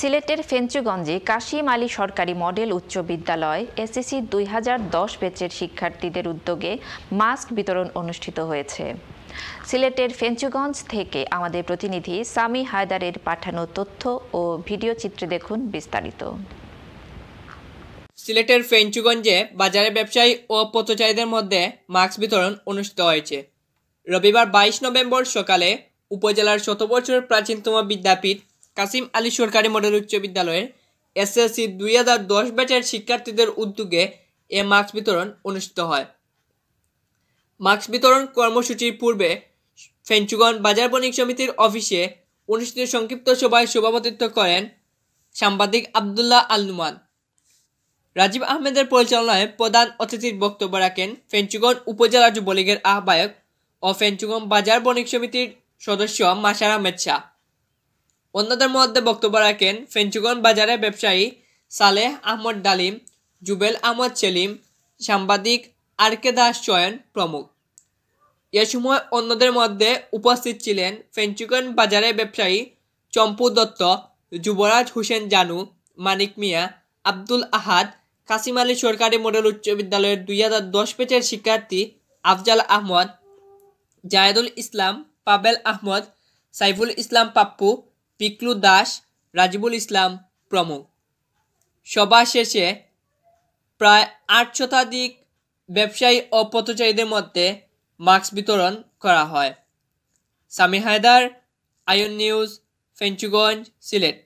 সিলেটের ফেঞ্চুগঞ্জে কাশিম আলী সরকারি মডেল উচ্চ বিদ্যালয়, এসএসসি দুই হাজার দশ ব্যাচের শিক্ষার্থীদের উদ্যোগে মাস্ক বিতরণ অনুষ্ঠিত হয়েছে। সিলেটের ফেঞ্চুগঞ্জ থেকে আমাদের প্রতিনিধি সামি হায়দারের পাঠানো তথ্য ও ভিডিও চিত্রে দেখুন বিস্তারিত। সিলেটের ফেঞ্চুগঞ্জে বাজারে ব্যবসায়ী ও পথচারীদের মধ্যে মাস্ক বিতরণ অনুষ্ঠিত হয়েছে। রবিবার বাইশ নভেম্বর সকালে উপজেলার শত প্রাচীনতম বিদ্যাপীঠ কাসিম আলী সরকারি মডেল উচ্চ বিদ্যালয়ের এসএসসি দুই হাজার দশ ব্যাচের শিক্ষার্থীদের উদ্যোগে এ মাস্ক বিতরণ অনুষ্ঠিত হয়। মাস্ক বিতরণ কর্মসূচির পূর্বে ফেঞ্চুগঞ্জ বাজার বণিক সমিতির অফিসে অনুষ্ঠিত সংক্ষিপ্ত সভায় সভাপতিত্ব করেন সাংবাদিক আবদুল্লাহ আলনুমান। রাজীব আহমেদের পরিচালনায় প্রধান অতিথির বক্তব্য রাখেন ফেঞ্চুগঞ্জ উপজেলা যুবলীগের আহ্বায়ক ও ফেঞ্চুগঞ্জ বাজার বণিক সমিতির সদস্য মাসার শাহ অন্যদের মধ্যে বক্তব্য রাখেন ফেঞ্চুগঞ্জ বাজারের ব্যবসায়ী সালেহ আহমদ ডালিম, জুবেল আহমদ সেলিম, সাংবাদিক আর কে দাস চয়ন প্রমুখ। এ সময় অন্যদের মধ্যে উপস্থিত ছিলেন ফেঞ্চুগঞ্জ বাজারের ব্যবসায়ী চম্পু দত্ত, যুবরাজ হোসেন জানু, মানিক মিয়া, আব্দুল আহাদ, কাসিম আলী সরকারি মডেল উচ্চ বিদ্যালয়ের দুই হাজার দশ পেচের শিক্ষার্থী আফজাল আহমদ, জায়দুল ইসলাম, পাবেল আহমদ, সাইফুল ইসলাম পাপ্পু পিকলু দাস, রাজিবুল ইসলাম প্রমুখ। সভা শেষে প্রায় আট শতাধিক ব্যবসায়ী ও পথচারীদের মধ্যে মাস্ক বিতরণ করা হয়। Sami Haider ion news, Fenchuganj, Sylhet.